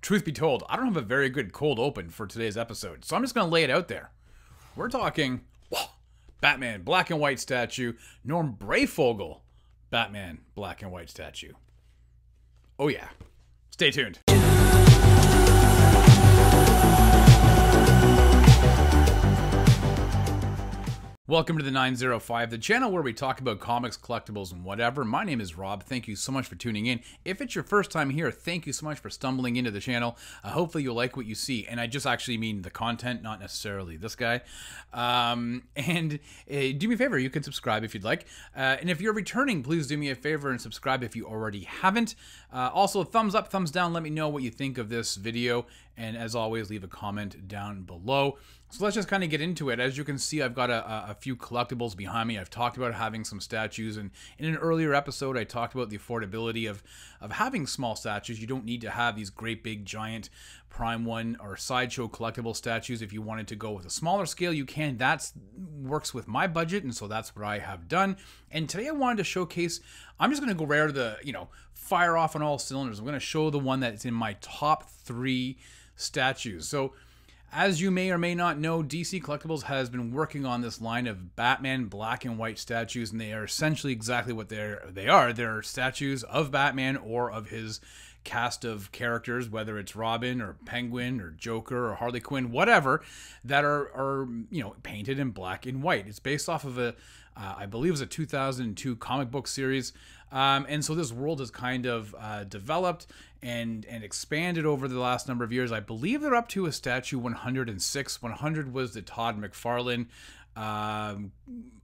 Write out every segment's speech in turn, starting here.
truth be told, I don't have a very good cold open for today's episode, so I'm just going to lay it out there. We're talking Batman black and white statue, Norm Breyfogle Batman black and white statue. Oh, yeah. Stay tuned. Welcome to the 905, the channel where we talk about comics, collectibles, and whatever. My name is Rob. Thank you so much for tuning in. If it's your first time here, thank you so much for stumbling into the channel. Uh, hopefully, you'll like what you see. And I just actually mean the content, not necessarily this guy. Um, and uh, do me a favor, you can subscribe if you'd like. Uh, and if you're returning, please do me a favor and subscribe if you already haven't. Uh, also, thumbs up, thumbs down. Let me know what you think of this video. And as always, leave a comment down below. So let's just kind of get into it. As you can see, I've got a, a, few collectibles behind me. I've talked about having some statues, and in an earlier episode, I talked about the affordability of, of having small statues. You don't need to have these great big giant Prime One or Sideshow collectible statues. If you wanted to go with a smaller scale, you can. That works with my budget, and so that's what I have done. And today I wanted to showcase, I'm just going to go right the, you know, fire off on all cylinders. I'm going to show the one that's in my top three statues. So as you may or may not know, DC Collectibles has been working on this line of Batman black and white statues, and they are essentially exactly what they're they are. They're statues of Batman or of his cast of characters, whether it's Robin or Penguin or Joker or Harley Quinn, whatever, that are are you know painted in black and white. It's based off of a, uh, I believe, it was a 2002 comic book series, um, and so this world has kind of uh, developed and and expanded over the last number of years. I believe they're up to a statue 106. 100 was the Todd McFarlane um,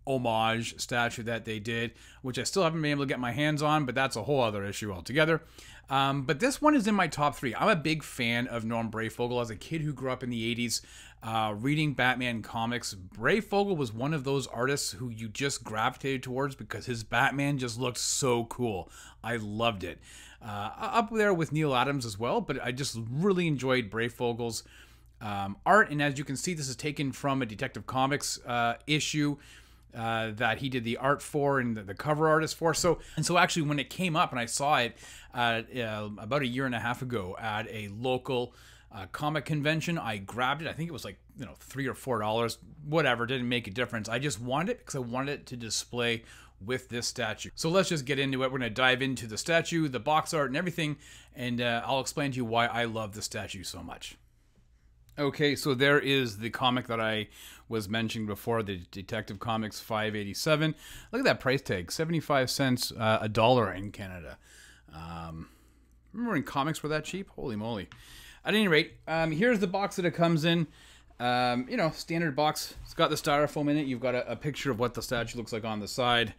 homage statue that they did, which I still haven't been able to get my hands on, but that's a whole other issue altogether. Um, but this one is in my top three. I'm a big fan of Norm Breyfogle. As a kid who grew up in the 80s uh, reading Batman comics, Breyfogle was one of those artists who you just gravitated towards because his Batman just looked so cool. I loved it. Uh, up there with Neal Adams as well, but I just really enjoyed Breyfogle's um, art. And as you can see, this is taken from a Detective Comics uh, issue. Uh, that he did the art for and the, the, cover artist for. So and so actually when it came up and I saw it uh, about a year and a half ago at a local uh, comic convention, I grabbed it. I think it was like you know three or four dollars, whatever. Didn't make a difference. I just wanted it because I wanted it to display with this statue. So let's just get into it. We're going to dive into the statue, the box art, and everything, and uh, I'll explain to you why I love the statue so much. Okay, so there is the comic that I was mentioning before, the Detective Comics 587. Look at that price tag, 75 cents uh, a dollar in Canada. Um, remember when comics were that cheap? Holy moly. At any rate, um, here's the box that it comes in. Um, you know, standard box. It's got the styrofoam in it. You've got a, a picture of what the statue looks like on the side.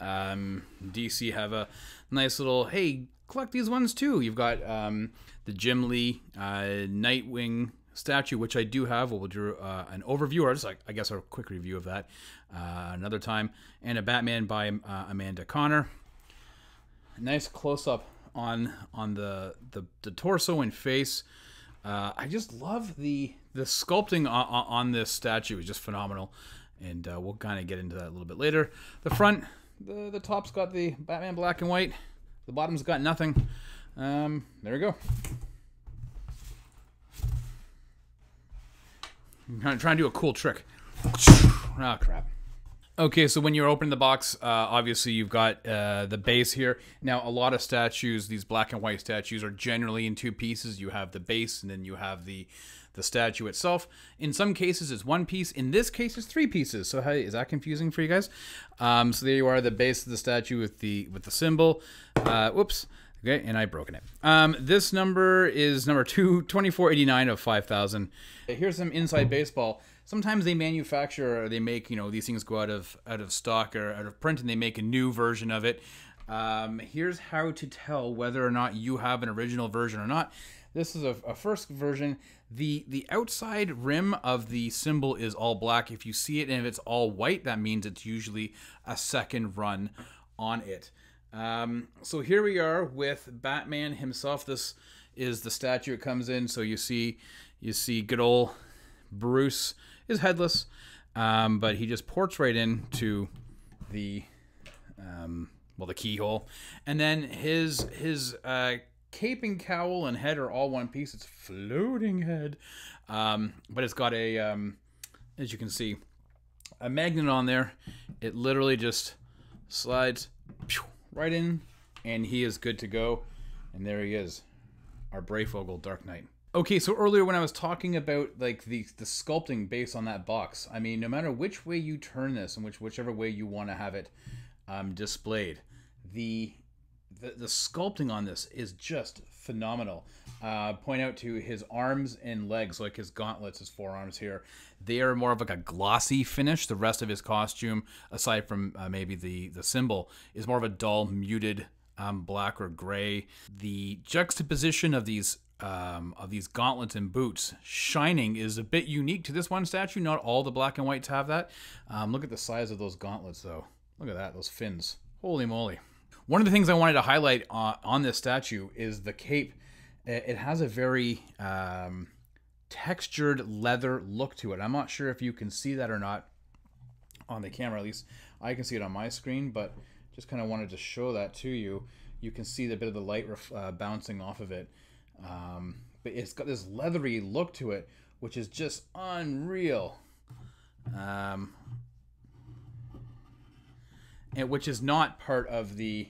Um, DC have a nice little, hey, collect these ones too. You've got um, the Jim Lee uh, Nightwing statue, which I do have. We'll do uh, an overview, or just like I guess a quick review of that uh, another time, and a Batman by uh, Amanda Conner. Nice close up on on the the, the torso and face. Uh, I just love the the sculpting on, on this statue is just phenomenal, and uh, we'll kind of get into that a little bit later. The front, the the top's got the Batman black and white. The bottom's got nothing. Um, there we go. I'm trying to do a cool trick. Oh, crap. Okay, so when you're opening the box, uh, obviously you've got uh, the base here. Now, a lot of statues, these black and white statues, are generally in two pieces. You have the base, and then you have the the statue itself. In some cases, it's one piece. In this case, it's three pieces. So, hey, is that confusing for you guys? Um, so there you are, the base of the statue with the with the symbol. Uh, whoops. Okay, and I've broken it. Um, this number is number two, 2489 of 5,000. Here's some inside baseball. Sometimes they manufacture or they make, you know, these things go out of out of stock or out of print and they make a new version of it. Um, here's how to tell whether or not you have an original version or not. This is a, a, first version. The the outside rim of the symbol is all black. If you see it and if it's all white, that means it's usually a second run on it. Um, so here we are with Batman himself. This is the statue it comes in. So you see, you see good old Bruce is headless, um, but he just ports right into the um, well the keyhole, and then his his uh, cape and cowl and head are all one piece. It's floating head, um, but it's got a, um, as you can see, a magnet on there. It literally just slides right in, and he is good to go. And there he is, our Breyfogle Dark Knight. Okay, so earlier when I was talking about like the the sculpting based on that box, I mean, no matter which way you turn this and which whichever way you want to have it um, displayed, the, the the sculpting on this is just phenomenal. Uh, point out to his arms and legs, like his gauntlets, his forearms here, they are more of like a glossy finish. The rest of his costume, aside from uh, maybe the the symbol, is more of a dull, muted um, black or gray. The juxtaposition of these um, of these gauntlets and boots shining is a bit unique to this one statue. Not all the black and whites have that. Um, look at the size of those gauntlets, though. Look at that, those fins. Holy moly. One of the things I wanted to highlight on, on this statue is the cape. It has a very um, textured leather look to it. I'm not sure if you can see that or not on the camera. At least I can see it on my screen, but just kind of wanted to show that to you. You can see the bit of the light uh, bouncing off of it. Um, but it's got this leathery look to it, which is just unreal. Um, which is not part of the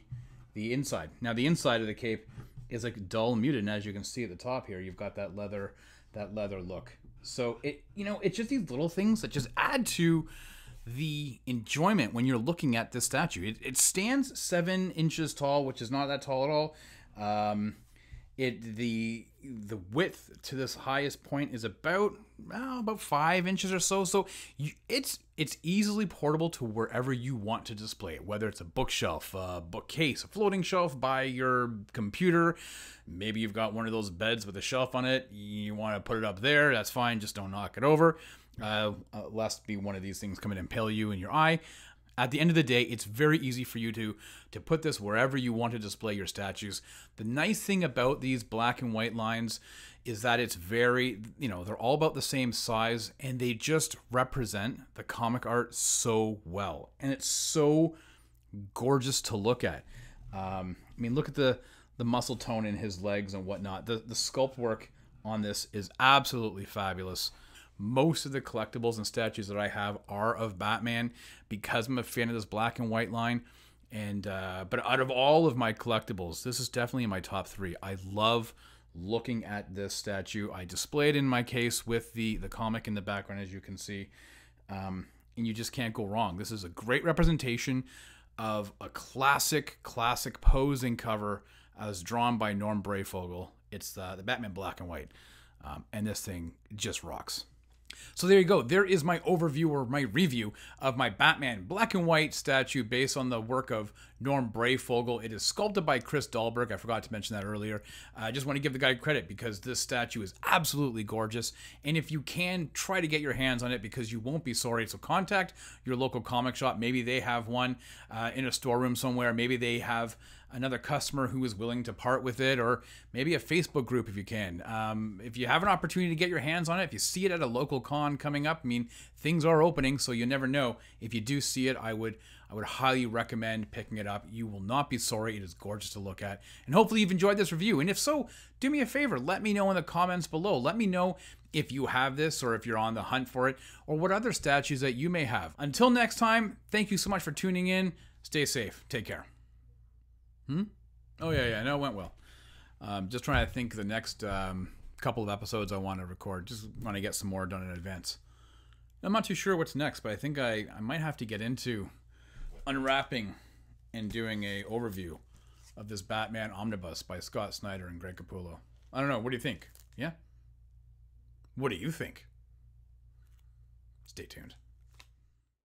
the inside. Now the inside of the cape is like dull muted, and as you can see at the top here, you've got that leather that leather look. So it you know it's just these little things that just add to the enjoyment when you're looking at this statue. It, it stands seven inches tall, which is not that tall at all. Um, it the the width to this highest point is about well, about five inches or so. So you, it's it's easily portable to wherever you want to display it, whether it's a bookshelf, a bookcase, a floating shelf by your computer. Maybe you've got one of those beds with a shelf on it. You want to put it up there. That's fine. Just don't knock it over. Uh, uh, lest be one of these things come and impale you in your eye at the end of the day, it's very easy for you to to put this wherever you want to display your statues. The nice thing about these black and white lines is that it's very, you know, they're all about the same size and they just represent the comic art so well. And it's so gorgeous to look at. Um, I mean, look at the the muscle tone in his legs and whatnot. The the sculpt work on this is absolutely fabulous most of the collectibles and statues that I have are of Batman because I'm a fan of this black and white line. And uh, but out of all of my collectibles, this is definitely in my top three. I love looking at this statue. I display it in my case with the the comic in the background, as you can see, um, and you just can't go wrong. This is a great representation of a classic, classic posing cover as drawn by Norm Breyfogle. It's the, the Batman black and white, um, and this thing just rocks. So there you go. There is my overview or my review of my Batman black and white statue based on the work of Norm Breyfogle. It is sculpted by Chris Dahlberg. I forgot to mention that earlier. I just want to give the guy credit because this statue is absolutely gorgeous. And if you can, try to get your hands on it because you won't be sorry. So contact your local comic shop. Maybe they have one uh, in a storeroom somewhere. Maybe they have another customer who is willing to part with it, or maybe a Facebook group if you can. Um, if you have an opportunity to get your hands on it, if you see it at a local con coming up, I mean, things are opening, so you never know. If you do see it, I would I would highly recommend picking it up. You will not be sorry. It is gorgeous to look at. And hopefully you've enjoyed this review. And if so, do me a favor. Let me know in the comments below. Let me know if you have this or if you're on the hunt for it or what other statues that you may have. Until next time, thank you so much for tuning in. Stay safe. Take care. Hmm? Oh, yeah, yeah. No, it went well. Um, just trying to think the next um, couple of episodes I want to record. Just want to get some more done in advance. I'm not too sure what's next, but I think I, I might have to get into unwrapping and doing a overview of this Batman omnibus by Scott Snyder and Greg Capullo. I don't know. What do you think? Yeah? What do you think? Stay tuned.